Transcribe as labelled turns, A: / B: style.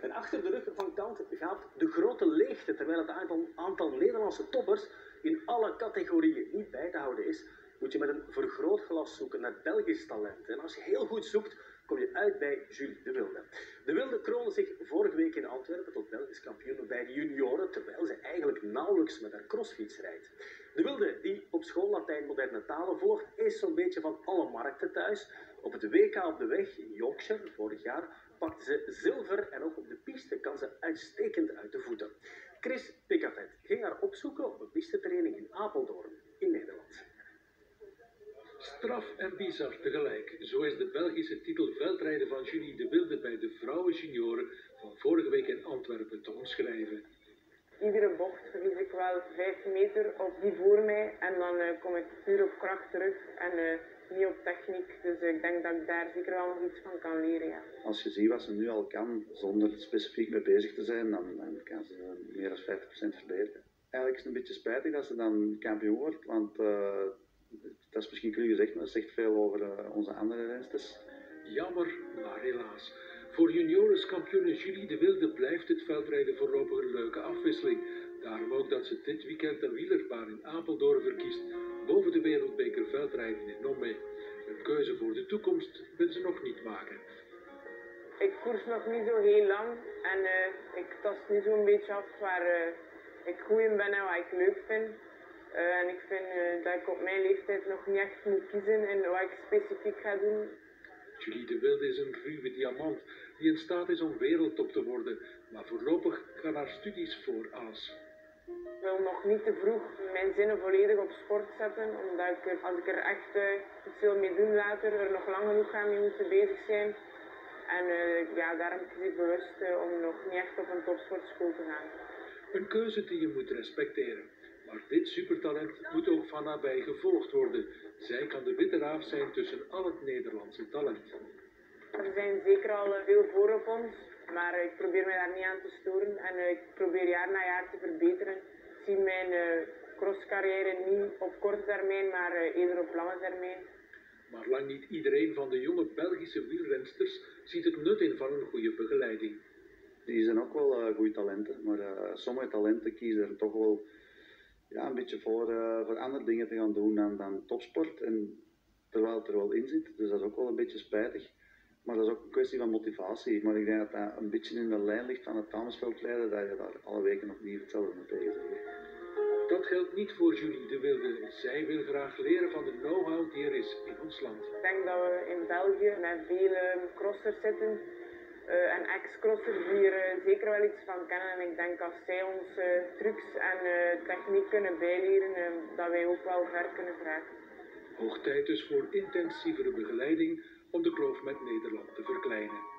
A: En achter de rug van Kant gaat de grote leegte, terwijl het aantal, Nederlandse toppers in alle categorieën niet bij te houden is, moet je met een vergrootglas zoeken naar Belgisch talent. En als je heel goed zoekt, kom je uit bij Jules de Wilde. De Wilde kroonde zich vorige week in Antwerpen tot Belgisch kampioen bij de junioren, terwijl ze eigenlijk nauwelijks met haar crossfiets rijdt. De Wilde, die op school Latijn moderne talen volgt, is zo'n beetje van alle markten thuis. Op het WK op de weg in Yorkshire vorig jaar pakte ze zilver en ook op de piste kan ze uitstekend uit de voeten. Chris Picavet ging haar opzoeken op een pistetraining in Apeldoorn in Nederland.
B: Straf en bizar tegelijk. Zo is de Belgische titel veldrijden van Julie de Wilde bij de vrouwen junioren van vorige week in Antwerpen te omschrijven.
C: Iedere bocht verlies ik wel 5 meter op die voor mij en dan uh, kom ik puur op kracht terug en uh, niet op techniek. Dus ik denk dat ik daar zeker wel nog iets van kan leren. Ja.
D: Als je ziet wat ze nu al kan, zonder specifiek mee bezig te zijn, dan, dan kan ze meer dan 50% verbeteren. Eigenlijk is het een beetje spijtig dat ze dan kampioen wordt, want uh, dat is misschien cru gezegd, maar dat zegt veel over uh, onze andere rensters.
B: Jammer, maar helaas. Voor juniorenskampioene Julie de Wilde blijft het veldrijden voorlopig een leuke afwisseling. Daarom ook dat ze dit weekend de wielerbaan in Apeldoorn verkiest, boven de wereldbeker veldrijden in Nommé. Een keuze voor de toekomst wil ze nog niet maken.
C: Ik koers nog niet zo heel lang en uh, ik tast nu zo'n beetje af waar uh, ik goed in ben en wat ik leuk vind. Uh, en ik vind dat ik op mijn leeftijd nog niet echt moet kiezen in wat ik specifiek ga doen.
B: Julie de Wilde is een ruwe diamant die in staat is om wereldtop te worden, maar voorlopig gaan haar studies voor als.
C: Ik wil nog niet te vroeg mijn zinnen volledig op sport zetten, omdat ik er, als ik er echt uh, iets wil mee doen later, er nog lang genoeg aan mee moeten bezig zijn. En ja, daarom kies ik bewust om nog niet echt op een topsportschool te gaan.
B: Een keuze die je moet respecteren. Maar dit supertalent moet ook van nabij gevolgd worden. Kan de witte raaf zijn tussen al het Nederlandse talent.
C: Er zijn zeker al veel voor op ons, maar ik probeer mij daar niet aan te storen en ik probeer jaar na jaar te verbeteren. Ik zie mijn crosscarrière niet op korte termijn, maar eerder op lange termijn.
B: Maar lang niet iedereen van de jonge Belgische wielrensters ziet het nut in van een goede begeleiding.
D: Die zijn ook wel uh, goede talenten, maar uh, sommige talenten kiezen er toch wel ja, een beetje voor, uh, voor andere dingen te gaan doen dan, dan topsport. En terwijl het er wel in zit, dus dat is ook wel een beetje spijtig. Maar dat is ook een kwestie van motivatie. Maar ik denk dat dat een beetje in de lijn ligt van het Tamersveldrijden, dat je daar alle weken nog niet hetzelfde moet tegen.
B: Dat geldt niet voor Julie de Wilde. Zij wil graag leren van de know-how die er is in ons land.
C: Ik denk dat we in België met vele crossers zitten uh, en ex-crossers die er zeker wel iets van kennen. En ik denk als zij ons trucs en techniek kunnen bijleren, dat wij ook wel ver kunnen geraken.
B: Hoog tijd dus voor intensievere begeleiding om de kloof met Nederland te verkleinen.